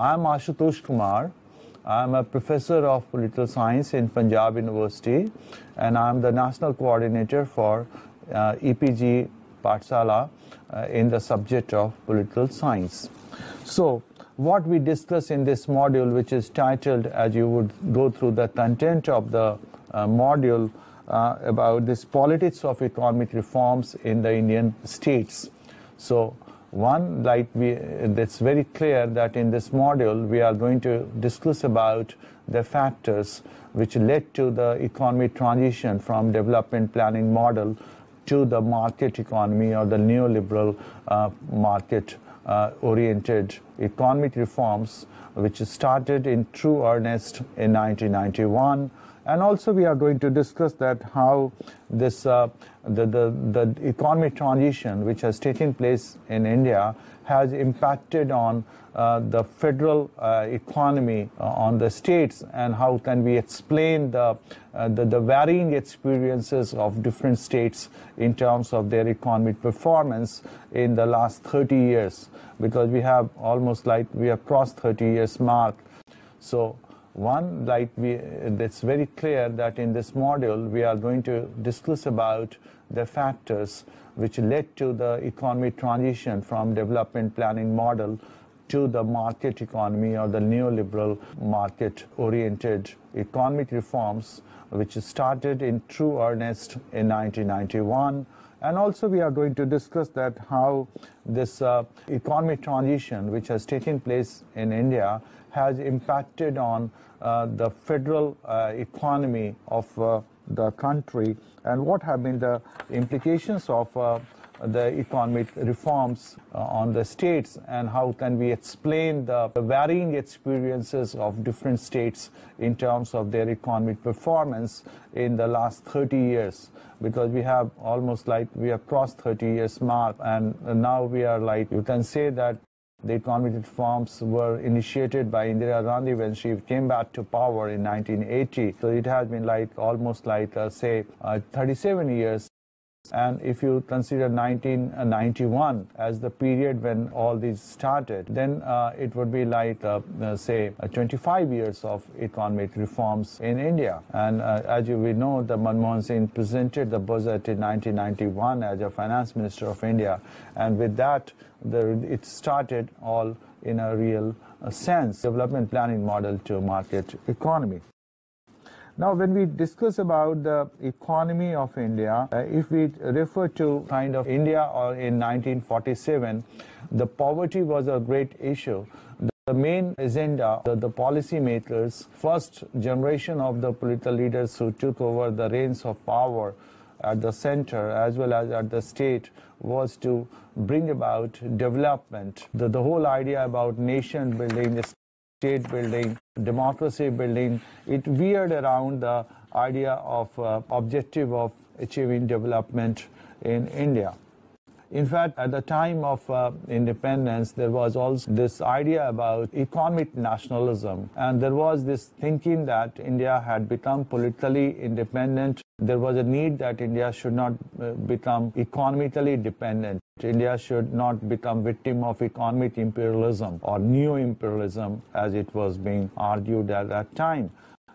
I'm Ashutosh Kumar. I'm a professor of political science in Punjab University, and I'm the national coordinator for uh, EPG Pathshala uh, in the subject of political science. So, what we discuss in this module, which is titled, as you would go through the content of the uh, module, uh, about this politics of economic reforms in the Indian states. So, one, like we, it's very clear that in this module we are going to discuss about the factors which led to the economic transition from development planning model to the market economy or the neoliberal uh, market uh, oriented economic reforms which started in true earnest in 1991 and also we are going to discuss that how this uh, the, the, the economic transition which has taken place in India has impacted on uh, the federal uh, economy uh, on the states and how can we explain the, uh, the, the varying experiences of different states in terms of their economic performance in the last 30 years. Because we have almost like we have crossed 30 years mark. So one, like we, it's very clear that in this module we are going to discuss about the factors which led to the economy transition from development planning model to the market economy or the neoliberal market oriented economic reforms which started in true earnest in 1991 and also we are going to discuss that how this uh, economic transition which has taken place in India has impacted on uh, the federal uh, economy of uh, the country and what have been the implications of the economic reforms on the states and how can we explain the, the, varying experiences of different states in terms of their economic performance in the last 30 years? Because we have almost like we have crossed 30 years mark and now we are like you can say that the economic reforms were initiated by Indira Gandhi when she came back to power in 1980. So it has been like almost like, uh, say, uh, 37 years. And if you consider 1991 as the period when all these started, then uh, it would be like, uh, uh, say, uh, 25 years of economic reforms in India. And uh, as you we know, the Manmohan Singh presented the budget in 1991 as a finance minister of India. And with that, the, it started all in a real uh, sense, development planning model to market economy. Now, when we discuss about the economy of India, uh, if we refer to kind of India or in 1947, the poverty was a great issue. The main agenda, the, the policy makers, first generation of the political leaders who took over the reins of power at the center as well as at the state was to bring about development. The, the whole idea about nation building, state building, democracy building, it veered around the idea of uh, objective of achieving development in India. In fact, at the time of uh, independence, there was also this idea about economic nationalism, and there was this thinking that India had become politically independent. There was a need that India should not uh, become economically dependent. India should not become victim of economic imperialism or neo-imperialism, as it was being argued at that time.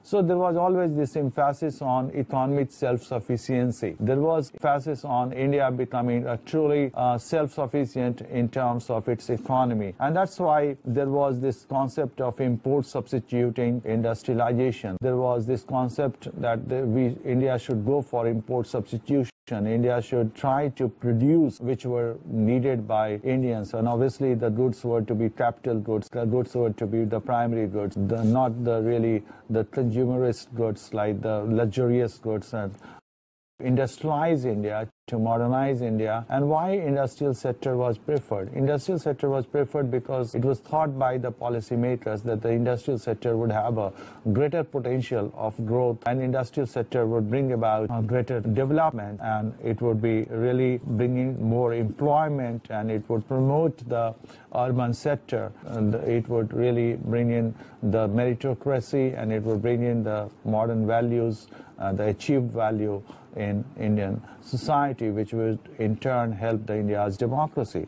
So there was always this emphasis on economic self-sufficiency. There was emphasis on India becoming a truly uh, self-sufficient in terms of its economy. And that's why there was this concept of import substituting industrialization. There was this concept that the, we, India should go for import substitution. India should try to produce which were needed by Indians. And obviously the goods were to be capital goods. The goods were to be the primary goods, the, not the really the consumerist goods like the luxurious goods and industrialize India, to modernize India, and why industrial sector was preferred. Industrial sector was preferred because it was thought by the policymakers that the industrial sector would have a greater potential of growth and industrial sector would bring about greater development and it would be really bringing more employment and it would promote the urban sector and it would really bring in the meritocracy and it would bring in the modern values, uh, the achieved value in Indian society, which would in turn help the India's democracy.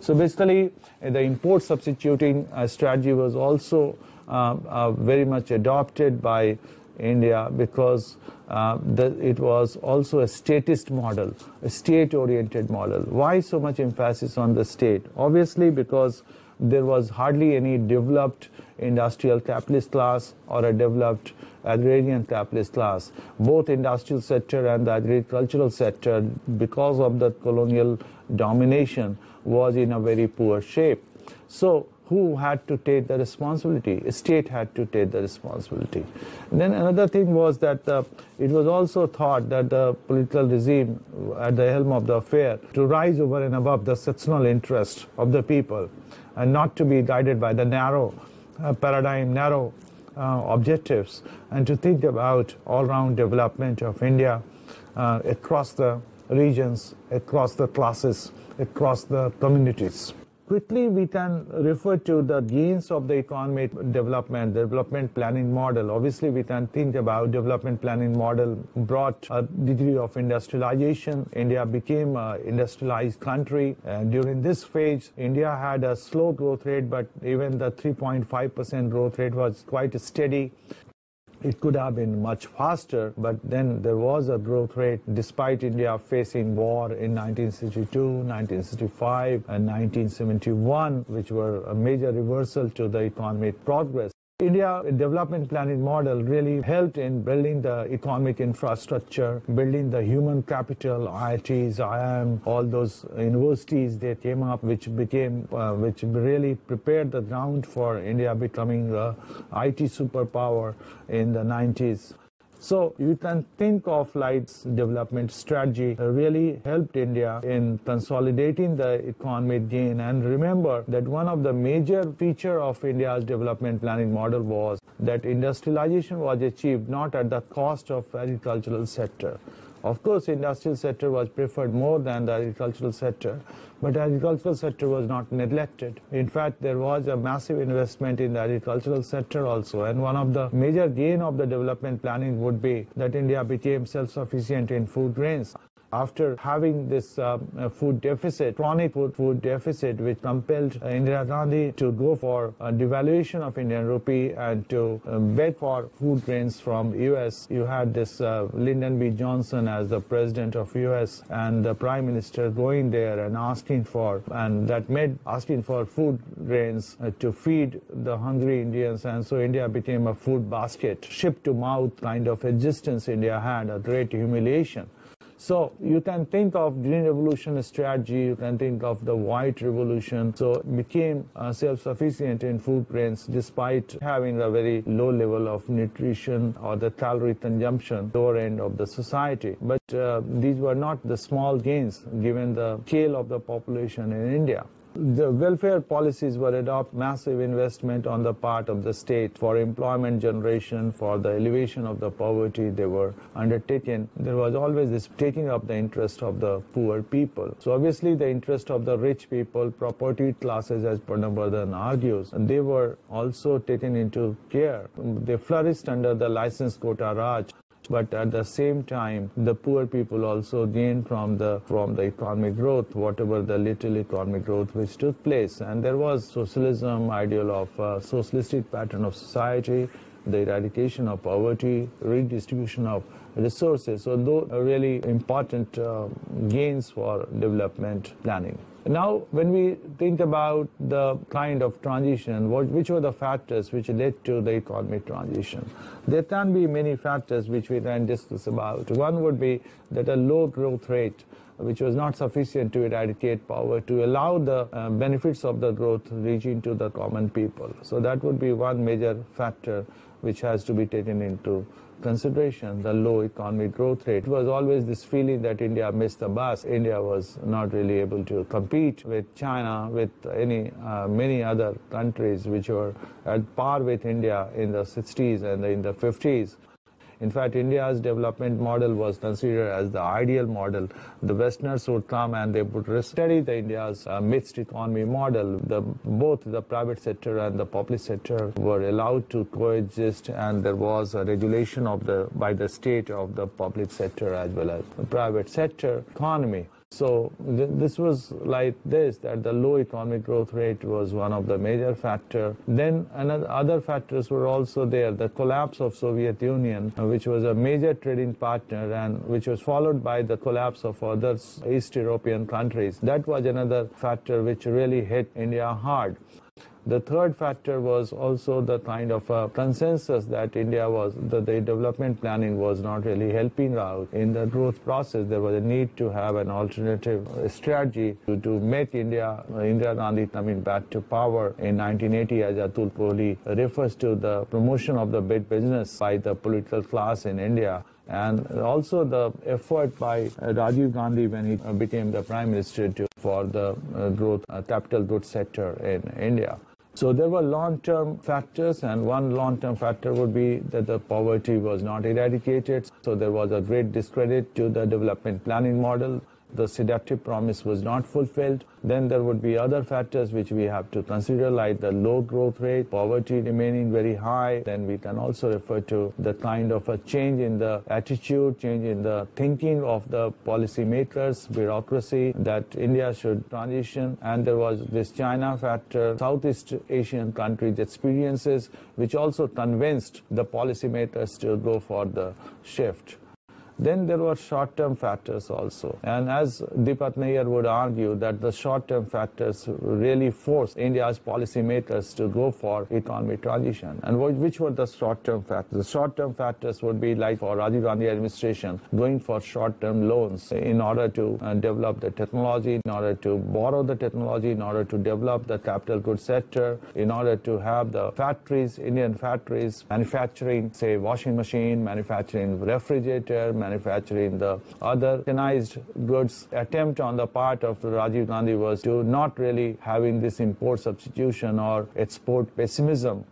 So basically, the import substituting uh, strategy was also uh, uh, very much adopted by India because uh, the, it was also a statist model, a state oriented model. Why so much emphasis on the state? Obviously, because there was hardly any developed industrial capitalist class or a developed agrarian capitalist class. Both industrial sector and the agricultural sector, because of the colonial domination, was in a very poor shape. So who had to take the responsibility? A state had to take the responsibility. Then another thing was that uh, it was also thought that the political regime at the helm of the affair to rise over and above the sectional interest of the people and not to be guided by the narrow uh, paradigm, narrow uh, objectives, and to think about all-round development of India uh, across the regions, across the classes, across the communities. Quickly, we can refer to the gains of the economic development, development planning model. Obviously, we can think about development planning model brought a degree of industrialization. India became an industrialized country. And during this phase, India had a slow growth rate, but even the 3.5% growth rate was quite steady. It could have been much faster, but then there was a growth rate despite India facing war in 1962, 1965, and 1971, which were a major reversal to the economic progress. India development planning model really helped in building the economic infrastructure, building the human capital, IITs, IIM, all those universities that came up, which became, uh, which really prepared the ground for India becoming a IT superpower in the 90s. So you can think of Light's development strategy really helped India in consolidating the economic gain. And remember that one of the major feature of India's development planning model was that industrialization was achieved not at the cost of agricultural sector. Of course, industrial sector was preferred more than the agricultural sector, but agricultural sector was not neglected. In fact, there was a massive investment in the agricultural sector also, and one of the major gain of the development planning would be that India became self-sufficient in food grains after having this uh, food deficit, chronic food, food deficit, which compelled uh, Indira Gandhi to go for a devaluation of Indian rupee and to um, beg for food grains from U.S. You had this uh, Lyndon B. Johnson as the president of U.S. and the prime minister going there and asking for, and that made asking for food grains uh, to feed the hungry Indians, and so India became a food basket, ship to mouth kind of existence India had, a great humiliation. So you can think of green revolution strategy, you can think of the white revolution. So it became uh, self-sufficient in food grains despite having a very low level of nutrition or the calorie consumption lower end of the society. But uh, these were not the small gains given the scale of the population in India. The welfare policies were adopt massive investment on the part of the state for employment generation, for the elevation of the poverty they were undertaken. There was always this taking up the interest of the poor people. So obviously the interest of the rich people, property classes as Pranab Bardhan argues, and they were also taken into care. They flourished under the license quota Raj but at the same time the poor people also gained from the from the economic growth whatever the little economic growth which took place. And there was socialism ideal of uh, socialistic pattern of society the eradication of poverty redistribution of resources. So those are really important uh, gains for development planning now, when we think about the kind of transition, what, which were the factors which led to the economic transition? There can be many factors which we can discuss about. One would be that a low growth rate which was not sufficient to eradicate poverty, to allow the uh, benefits of the growth reaching to the common people. So that would be one major factor which has to be taken into consideration, the low economic growth rate. Was always this feeling that India missed the bus. India was not really able to compete with China, with any uh, many other countries which were at par with India in the 60s and in the 50s. In fact, India's development model was considered as the ideal model. The Westerners would come and they would study the India's uh, mixed economy model. The, both the private sector and the public sector were allowed to coexist, and there was a regulation of the by the state of the public sector as well as the private sector economy. So th- this was like this, that the low economic growth rate was one of the major factor. Then another, other factors were also there. The collapse of Soviet Union, which was a major trading partner and which was followed by the collapse of other East European countries. That was another factor which really hit India hard. The third factor was also the kind of a consensus that India was, that the development planning was not really helping out in the growth process. There was a need to have an alternative strategy to, to make India, uh, Indira Gandhi coming back to power in 1980 as Atul Kohli refers to the promotion of the big business by the political class in India and also the effort by uh, Rajiv Gandhi when he became the prime minister to, for the growth, uh, capital goods sector in India. So there were long-term factors, and one long-term factor would be that the poverty was not eradicated. So there was a great discredit to the development planning model the seductive promise was not fulfilled. Then there would be other factors which we have to consider like the low growth rate, poverty remaining very high. Then we can also refer to the kind of a change in the attitude, change in the thinking of the policymakers, bureaucracy that India should transition. And there was this China factor, Southeast Asian countries experiences which also convinced the policymakers to go for the shift. Then there were short-term factors also. And as Deepak Nayyar would argue that the short-term factors really forced India's policymakers to go for economic transition. And which were the short-term factors? The short-term factors would be like for Rajiv Gandhi administration going for short-term loans in order to uh, develop the technology, in order to borrow the technology, in order to develop the capital goods sector, in order to have the factories, Indian factories, manufacturing, say, washing machine, manufacturing refrigerator, manufacturing the other organized goods attempt on the part of Rajiv Gandhi was to not really having this import substitution or export pessimism,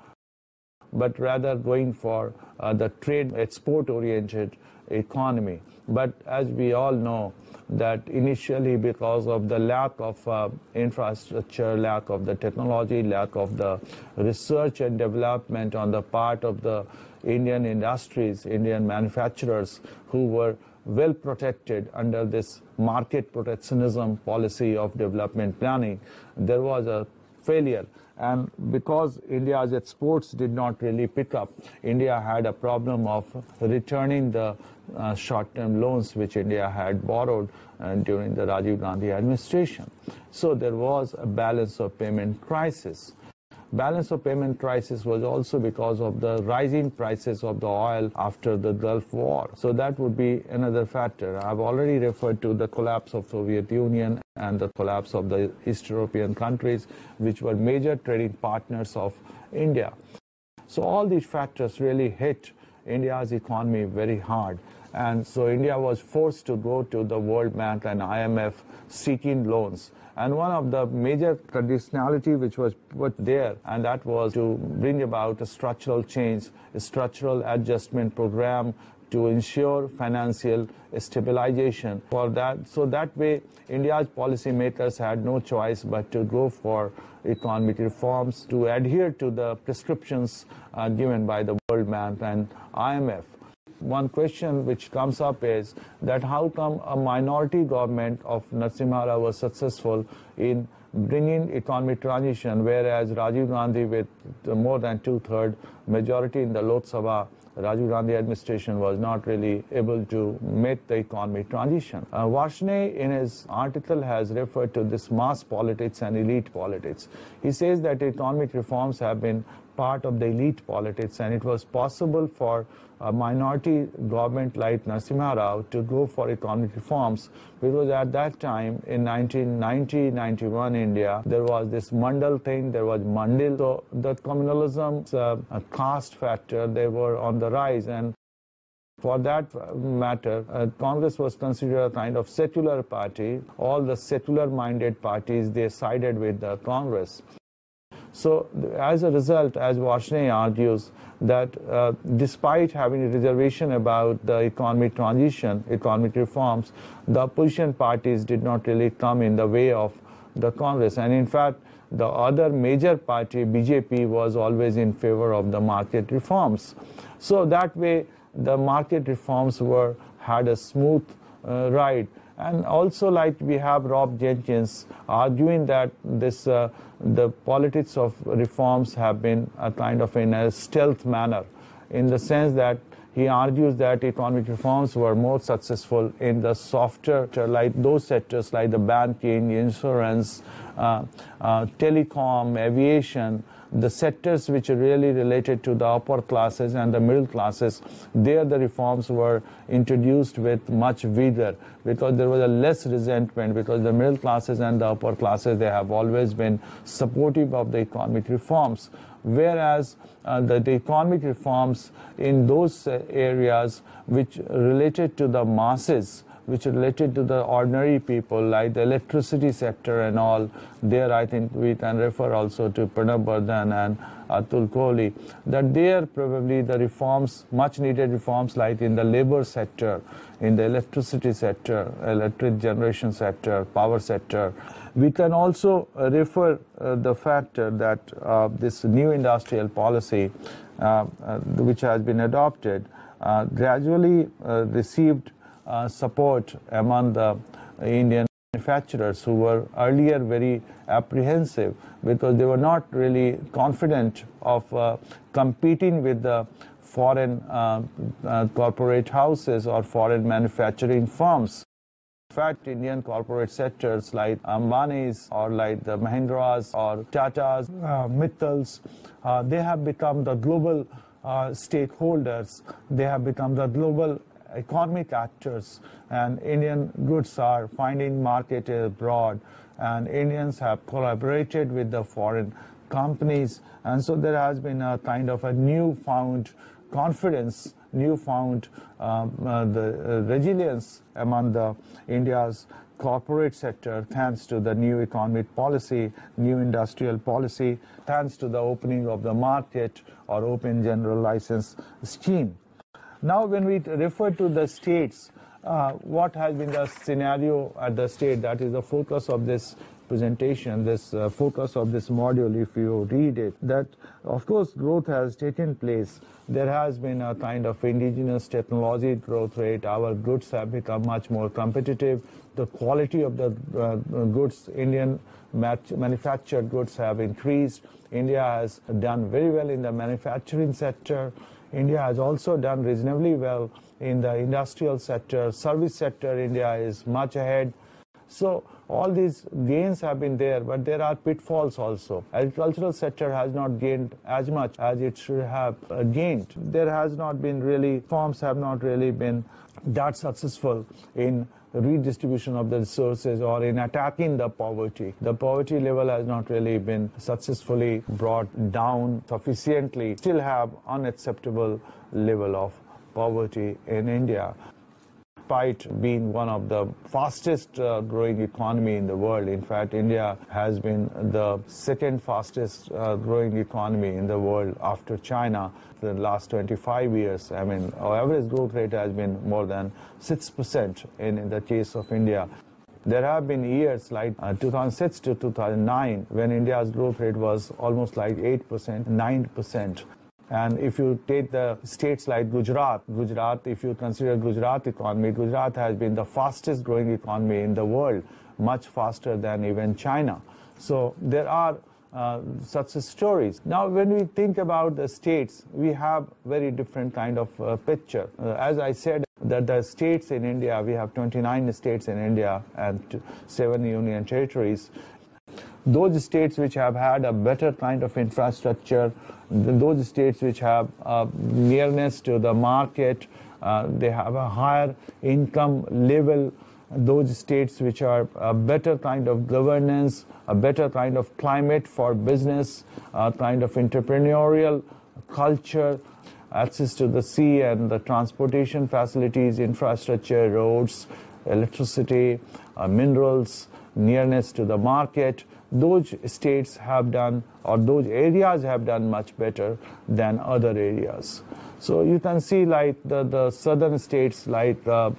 but rather going for uh, the trade export oriented economy. But as we all know, that initially because of the lack of uh, infrastructure, lack of the technology, lack of the research and development on the part of the Indian industries, Indian manufacturers who were well protected under this market protectionism policy of development planning, there was a failure. And because India's exports did not really pick up, India had a problem of returning the uh, short-term loans which India had borrowed uh, during the Rajiv Gandhi administration. So there was a balance of payment crisis balance of payment crisis was also because of the rising prices of the oil after the Gulf War. So that would be another factor. I've already referred to the collapse of Soviet Union and the collapse of the East European countries, which were major trading partners of India. So all these factors really hit India's economy very hard. And so India was forced to go to the World Bank and IMF seeking loans. And one of the major conditionality which was put there, and that was to bring about a structural change, a structural adjustment program to ensure financial stabilization for that. So that way, India's policymakers had no choice but to go for economic reforms to adhere to the prescriptions uh, given by the World Bank and IMF one question which comes up is that how come a minority government of Narasimha Rao was successful in bringing economic transition, whereas Rajiv Gandhi with more than two-third majority in the Lok Sabha Rajiv Gandhi administration was not really able to make the economic transition. Uh, in his article has referred to this mass politics and elite politics. He says that economic reforms have been part of the elite politics and it was possible for a minority government like Narasimha Rao to go for economic reforms because at that time in 1990-91 India there was this Mandal thing, there was Mandir, so the communalism, a caste factor, they were on the rise and for that matter, uh, Congress was considered a kind of secular party. All the secular-minded parties, they sided with the Congress. So as a result, as Varshney argues, that uh, despite having a reservation about the economic transition, economic reforms, the opposition parties did not really come in the way of the Congress. And in fact, the other major party, BJP, was always in favor of the market reforms. So that way, the market reforms were had a smooth uh, ride And also, like we have Rob Jenkins arguing that this uh, the politics of reforms have been a kind of in a stealth manner, in the sense that he argues that economic reforms were more successful in the softer, like those sectors like the banking, insurance, uh, uh, telecom, aviation, the sectors which are really related to the upper classes and the middle classes, there the reforms were introduced with much vigor because there was a less resentment because the middle classes and the upper classes, they have always been supportive of the economic reforms. Whereas uh, the, the, economic reforms in those uh, areas which related to the masses, which related to the ordinary people, like the electricity sector and all. There, I think we can refer also to Pranab Bardhan and Atul Kohli, that there probably the reforms, much needed reforms, like in the labor sector, in the electricity sector, electric generation sector, power sector. We can also refer uh, the factor that uh, this new industrial policy, uh, uh which has been adopted, uh, gradually uh, received support among the Indian manufacturers who were earlier very apprehensive because they were not really confident of uh, competing with the foreign uh, uh, corporate houses or foreign manufacturing firms. In fact, Indian corporate sectors like Ambani's or like the Mahindras or Tata's, uh, Mittals, uh, they have become the global uh, stakeholders. They have become the global economic actors and Indian goods are finding market abroad and Indians have collaborated with the foreign companies and so there has been a kind of a newfound confidence, newfound um, uh, the uh, resilience among the India's corporate sector thanks to the new economic policy, new industrial policy, thanks to the opening of the market or open general license scheme. Now, when we refer to the states, uh, what has been the scenario at the state that is the focus of this presentation, this uh, focus of this module, if you read it, that of course growth has taken place. There has been a kind of indigenous technology growth rate. Our goods have become much more competitive. The quality of the uh, goods, Indian manufactured goods have increased. India has done very well in the manufacturing sector. India has also done reasonably well in the industrial sector, service sector, India is much ahead. So all these gains have been there, but there are pitfalls also. Agricultural sector has not gained as much as it should have uh, gained. There has not been really, farms have not really been that successful in redistribution of the resources or in attacking the poverty. The poverty level has not really been successfully brought down sufficiently. Still have unacceptable level of poverty in India despite being one of the fastest uh, growing economy in the world. In fact, India has been the second fastest uh, growing economy in the world after China the last 25 years. I mean, our average growth rate has been more than 6% in, in the case of India. There have been years like uh, 2006 to 2009 when India's growth rate was almost like 8%, 9%. And if you take the states like Gujarat, Gujarat, if you consider Gujarat economy, Gujarat has been the fastest growing economy in the world, much faster than even China. So there are uh, such stories. Now, when we think about the states, we have very different kind of uh, picture. Uh, as I said, that the states in India, we have 29 states in India and seven union territories those states which have had a better kind of infrastructure, those states which have uh, nearness to the market, uh, they have a higher income level, those states which are a better kind of governance, a better kind of climate for business, a kind of entrepreneurial culture, access to the sea and the transportation facilities, infrastructure, roads, electricity, uh, minerals, nearness to the market, those states have done or those areas have done much better than other areas. So you can see like the, the southern states like uh,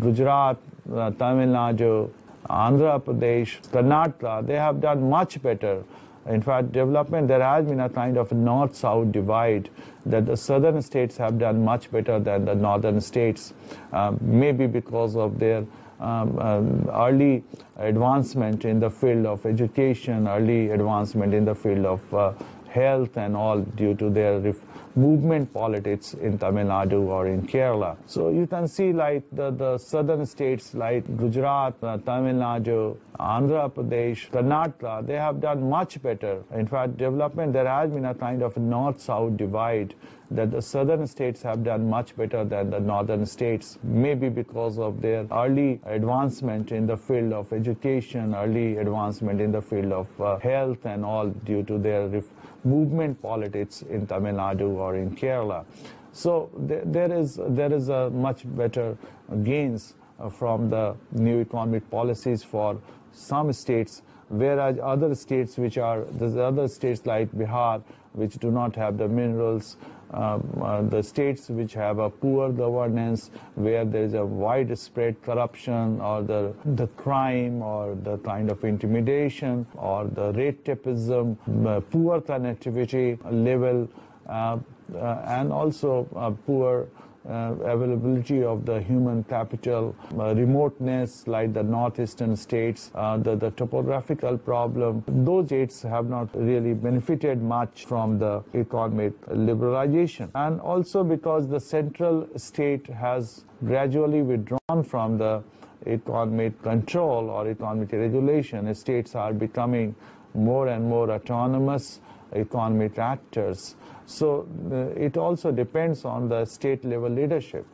Gujarat, uh, Tamil Nadu, Andhra Pradesh, Karnataka, they have done much better. In fact, development, there has been a kind of north-south divide that the southern states have done much better than the northern states, uh, maybe because of their um, um, early advancement in the field of education, early advancement in the field of uh, health and all due to their movement politics in Tamil Nadu or in Kerala. So you can see like the, the southern states like Gujarat, uh, Tamil Nadu, Andhra Pradesh, Karnataka, they have done much better. In fact, development, there has been a kind of north-south divide that the southern states have done much better than the northern states, maybe because of their early advancement in the field of education, early advancement in the field of uh, health and all due to their movement politics in Tamil Nadu or in Kerala. So there, there is there is a much better gains uh, from the new economic policies for some states, whereas other states which are the other states like Bihar, which do not have the minerals, the states which have a poor governance, where there is a widespread corruption or the, the crime or the kind of intimidation or the red tapeism, uh, poor connectivity level, uh, uh and also uh, poor uh, availability of the human capital, uh, remoteness like the northeastern states, uh, the, the topographical problem, those states have not really benefited much from the economic liberalization. And also because the central state has gradually withdrawn from the economic control or economic regulation, states are becoming more and more autonomous economic actors. So uh, it also depends on the state level leadership.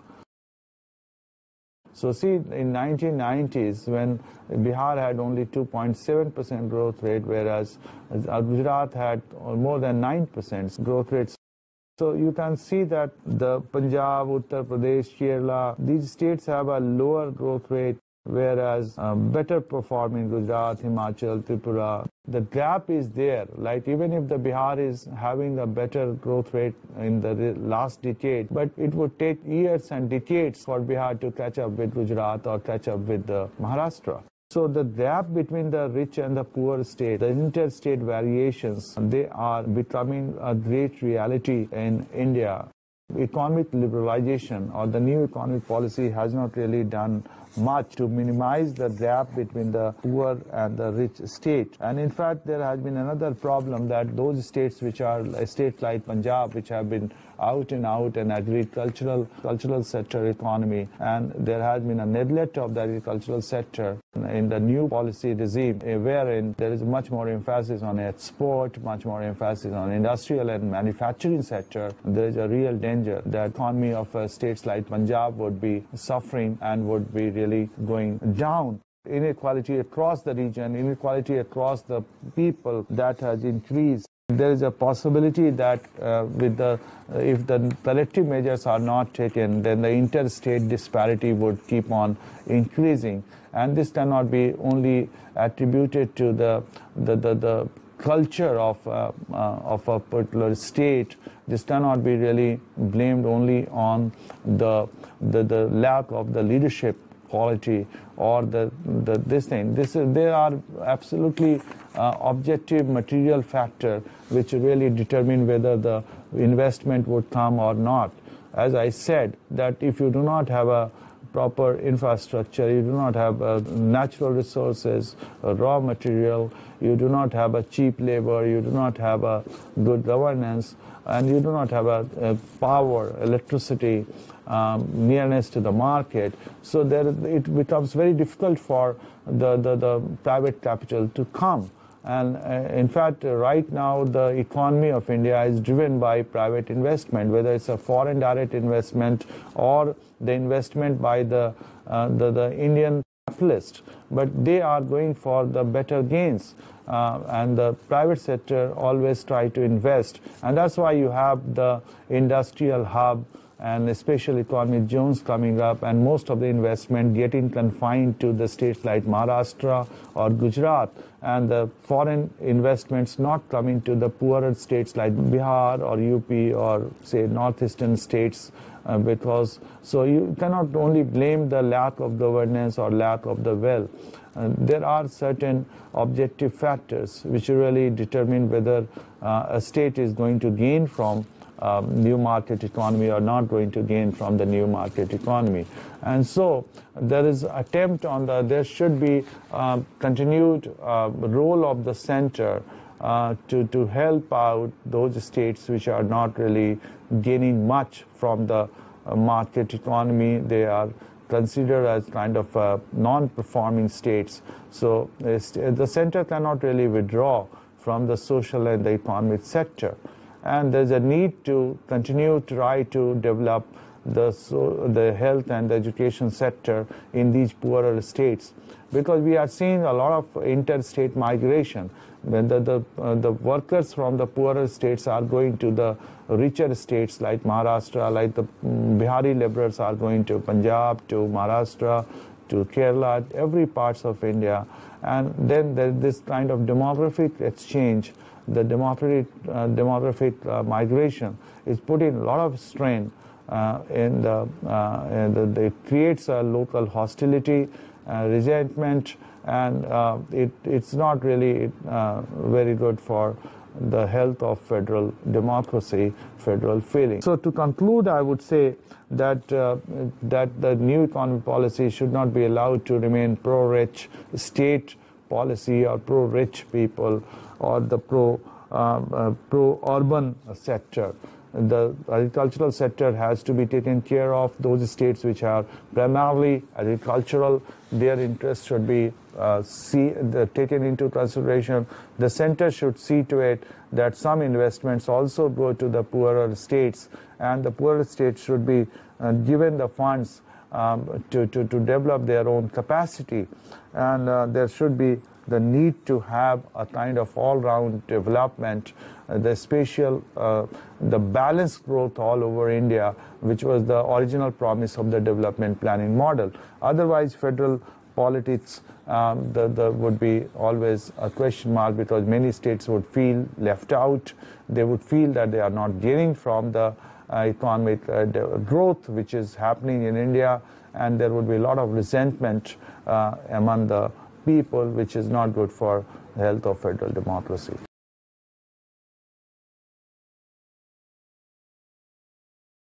So see, in 1990s, when Bihar had only 2.7% growth rate, whereas Gujarat had more than 9% growth rate. So you can see that the Punjab, Uttar Pradesh, Kerala, these states have a lower growth rate whereas um, better performing Gujarat, Himachal, Tripura, the gap is there. Like even if the Bihar is having a better growth rate in the last decade, but it would take years and decades for Bihar to catch up with Gujarat or catch up with the Maharashtra. So the gap between the rich and the poor state, the interstate variations, they are becoming a great reality in India. Economic liberalization or the new economic policy has not really done much to minimize the gap between the poor and the rich state. And in fact, there has been another problem that those states which are states like Punjab, which have been out and out an agricultural cultural sector economy, and there has been a neglect of the agricultural sector in the new policy regime, eh, wherein there is much more emphasis on export, much more emphasis on industrial and manufacturing sector. There is a real danger that economy of uh, states like Punjab would be suffering and would be really going down inequality across the region, inequality across the people that has increased. There is a possibility that uh, with the uh, if the collective measures are not taken, then the interstate disparity would keep on increasing, and this cannot be only attributed to the the, the, the culture of uh, uh of a particular state. This cannot be really blamed only on the the, the lack of the leadership quality or the, the this thing. This is, there are absolutely uh, objective material factor which really determine whether the investment would come or not. As I said, that if you do not have a proper infrastructure, you do not have uh, natural resources, raw material, you do not have a cheap labor, you do not have a good governance, and you do not have a, a power, electricity, um, nearness to the market. So there, it becomes very difficult for the, the, the private capital to come. And uh, in fact, uh, right now, the economy of India is driven by private investment, whether it's a foreign direct investment or the investment by the, uh, the, the, Indian capitalist. But they are going for the better gains. Uh, and the private sector always try to invest. And that's why you have the industrial hub and especially economic zones coming up and most of the investment getting confined to the states like Maharashtra or Gujarat and the foreign investments not coming to the poorer states like Bihar or UP or say northeastern states uh, because so you cannot only blame the lack of governance or lack of the well. Uh, there are certain objective factors which really determine whether uh, a state is going to gain from um, new market economy are not going to gain from the new market economy. And so there is attempt on the, there should be uh, continued uh, role of the center uh, to, to help out those states which are not really gaining much from the uh, market economy. They are considered as kind of uh, non-performing states. So the center cannot really withdraw from the social and the economic sector. And there's a need to continue to try to develop the, so, the health and the education sector in these poorer states because we are seeing a lot of interstate migration when the, the, uh, the workers from the poorer states are going to the richer states like Maharashtra, like the um, Bihari laborers are going to Punjab, to Maharashtra, to Kerala, every parts of India. And then there's this kind of demographic exchange, the demographic, uh, demographic uh, migration is putting a lot of strain uh, in the, the, it creates a local hostility, resentment, and it, it's not really very good for the health of federal democracy, federal feeling. So to conclude, I would say that uh, that the new economic policy should not be allowed to remain pro-rich state policy or pro-rich people or the pro uh, uh, pro-urban sector the agricultural sector has to be taken care of. Those states which are primarily agricultural, their interests should be uh, see, the, taken into consideration. The center should see to it that some investments also go to the poorer states, and the poorer states should be uh, given the funds um, to, to, to develop their own capacity. And uh, there should be the need to have a kind of all-round development, uh, the spatial, uh, the balanced growth all over India, which was the original promise of the development planning model. Otherwise, federal politics um, the, the would be always a question mark because many states would feel left out. They would feel that they are not gaining from the uh, economic uh, growth which is happening in India, and there would be a lot of resentment uh, among the people, which is not good for the health of federal democracy.